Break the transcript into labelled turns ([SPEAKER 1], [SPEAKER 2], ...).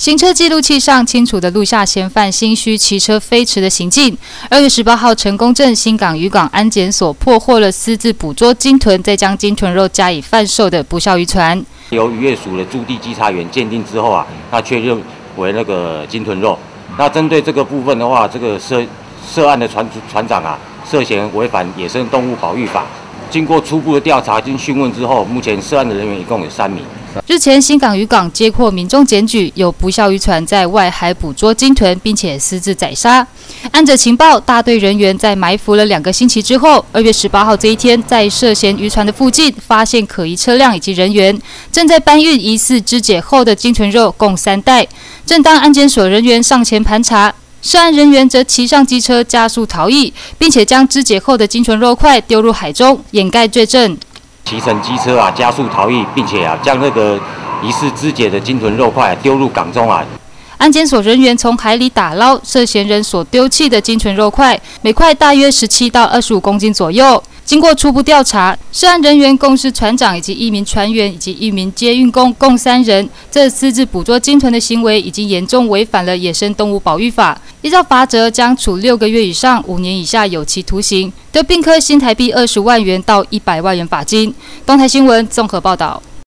[SPEAKER 1] 行车记录器上清楚地录下嫌犯心虚骑车飞驰的行径。二月十八号，成功镇新港渔港安检所破获了私自捕捉金豚，再将金豚肉加以贩售的不孝渔船。
[SPEAKER 2] 由渔业署的驻地稽查员鉴定之后啊，那确认为那个金豚肉。那针对这个部分的话，这个涉涉案的船船长啊，涉嫌违反野生动物保育法。经过初步的调查经讯问之后，目前涉案的人员一共有三名。
[SPEAKER 1] 日前，新港渔港接获民众检举，有不孝渔船在外海捕捉鲸豚，并且私自宰杀。按着情报，大队人员在埋伏了两个星期之后，二月十八号这一天，在涉嫌渔船的附近发现可疑车辆以及人员，正在搬运疑似肢解后的鲸豚肉，共三袋。正当安检所人员上前盘查，涉案人员则骑上机车加速逃逸，并且将肢解后的鲸豚肉块丢入海中，掩盖罪证。
[SPEAKER 2] 骑乘机车啊，加速逃逸，并且啊，将那个疑似肢解的鲸豚肉块丢入港中啊。
[SPEAKER 1] 安检所人员从海里打捞涉嫌人所丢弃的鲸豚肉块，每块大约十七到二十五公斤左右。经过初步调查，涉案人员共是船长以及一名船员以及一名接运工，共三人。这私自捕捉鲸豚的行为已经严重违反了野生动物保育法，依照罚则将处六个月以上五年以下有期徒刑，得并科新台币二十万元到一百万元罚金。东台新闻综合报道。